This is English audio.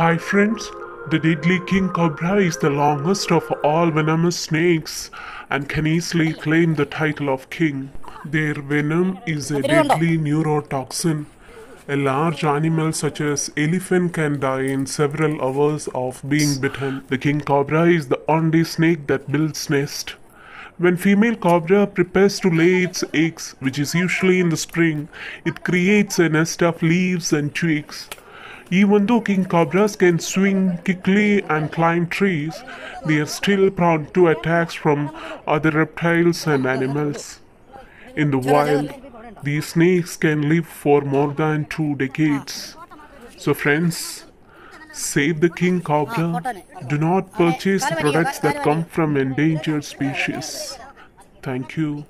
Hi friends, the deadly king cobra is the longest of all venomous snakes and can easily claim the title of king. Their venom is a deadly neurotoxin. A large animal such as elephant can die in several hours of being bitten. The king cobra is the only snake that builds nest. When female cobra prepares to lay its eggs, which is usually in the spring, it creates a nest of leaves and twigs. Even though king cobras can swing quickly and climb trees, they are still prone to attacks from other reptiles and animals. In the wild, these snakes can live for more than two decades. So friends, save the king cobra. Do not purchase products that come from endangered species. Thank you.